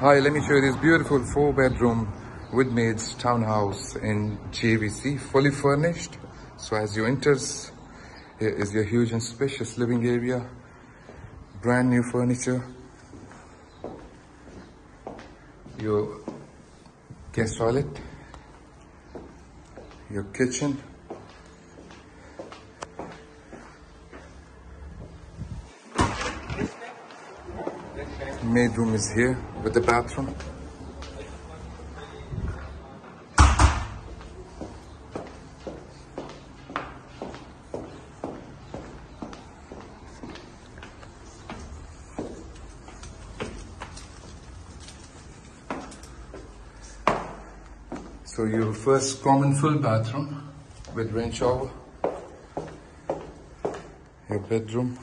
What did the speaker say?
Hi, let me show you this beautiful four bedroom with maids townhouse in JVC, fully furnished. So as you enter, here is your huge and spacious living area, brand new furniture, your guest toilet, your kitchen, maid room is here with the bathroom. So your first common full bathroom with rain shower. Your bedroom